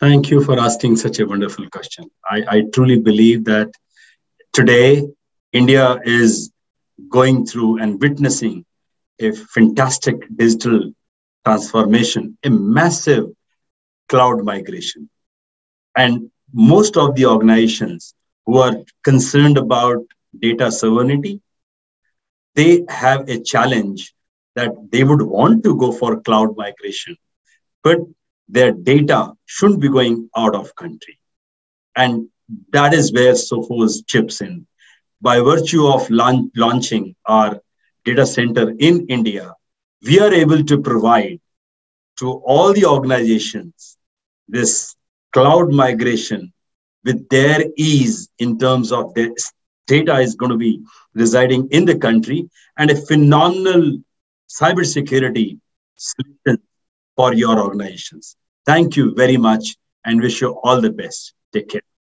Thank you for asking such a wonderful question. I, I truly believe that today India is going through and witnessing a fantastic digital transformation, a massive cloud migration. And most of the organizations who are concerned about data sovereignty, they have a challenge that they would want to go for cloud migration, but their data shouldn't be going out of country. And that is where Sophos chips in. By virtue of launch, launching our data center in India, we are able to provide to all the organizations this cloud migration with their ease in terms of their data is going to be residing in the country and a phenomenal cybersecurity solution for your organizations. Thank you very much and wish you all the best. Take care.